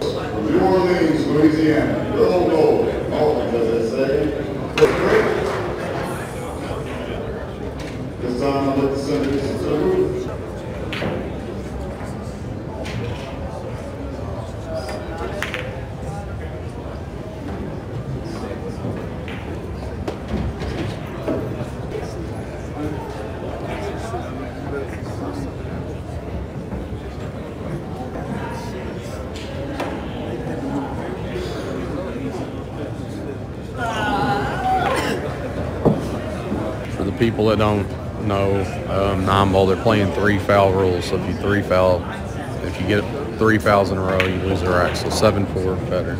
From New Orleans, Louisiana, Bill Gold, does that say? This time I'd like to people that don't know, um, nine ball, they're playing three foul rules. So if you three foul, if you get three fouls in a row, you lose the rack. So seven four better.